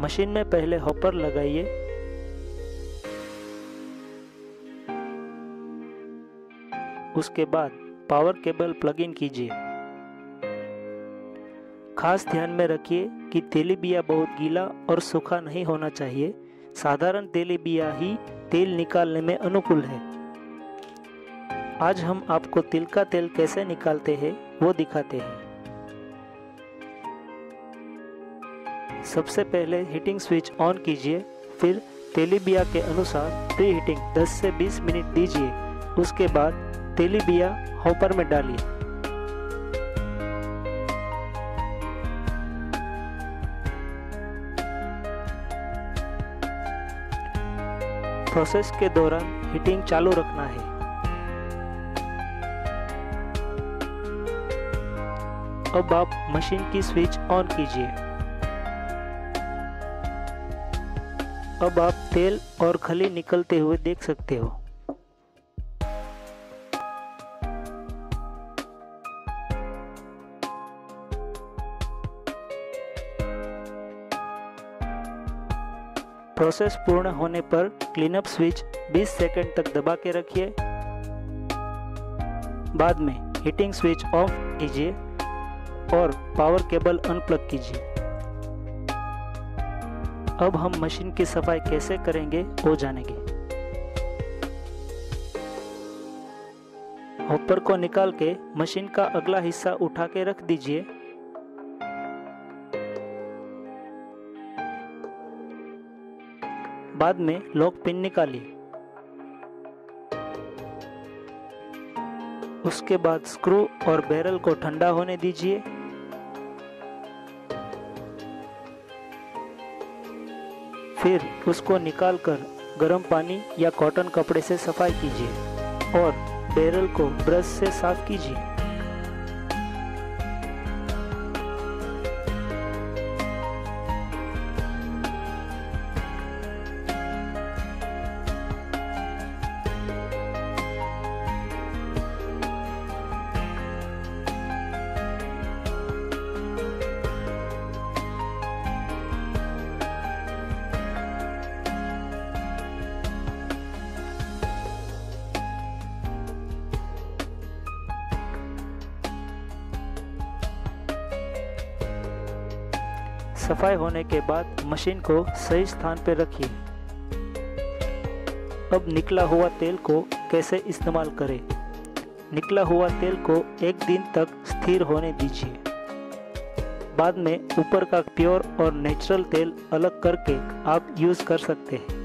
Machine में पहले hopper लगाइए। उसके बाद पावर केबल प्लग इन कीजिए। खास ध्यान में रखिए कि तेलीबिया बहुत गीला और सूखा नहीं होना चाहिए। साधारण तेलीबिया ही तेल निकालने में अनुकूल है। आज हम आपको तिल का तेल कैसे निकालते हैं, वो दिखाते हैं। सबसे पहले हीटिंग स्विच ऑन कीजिए, फिर तेलीबिया के अनुसार प्री हीटिंग 10 से 20 मिनट दीजिए, उसके बाद तेलीबिया हॉपर में डालिए। प्रोसेस के दौरान हीटिंग चालू रखना है। अब आप मशीन की स्विच ऑन कीजिए। अब आप तेल और खली निकलते हुए देख सकते हो। प्रोसेस पूर्ण होने पर क्लीनअप स्विच 20 सेकंड तक दबा के रखिए। बाद में हीटिंग स्विच ऑफ़ कीजिए और पावर केबल अनप्लग कीजिए। अब हम मशीन की सफ़ाई कैसे करेंगे, वो जानेंगे। हॉपर को निकाल के मशीन का अगला हिस्सा उठा के रख दीजिए। बाद में लॉक पिन निकालिए। उसके बाद स्क्रू और बैरल को ठंडा होने दीजिए। फिर उसको निकालकर गर्म पानी या कॉटन कपड़े से सफ़ाई कीजिए और बैरल को ब्रश से साफ़ कीजिए। सफ़ाई होने के बाद मशीन को सही स्थान पर रखिए। अब निकला हुआ तेल को कैसे इस्तेमाल करें? निकला हुआ तेल को एक दिन तक स्थिर होने दीजिए। बाद में ऊपर का प्योर और नेचुरल तेल अलग करके आप यूज़ कर सकते हैं।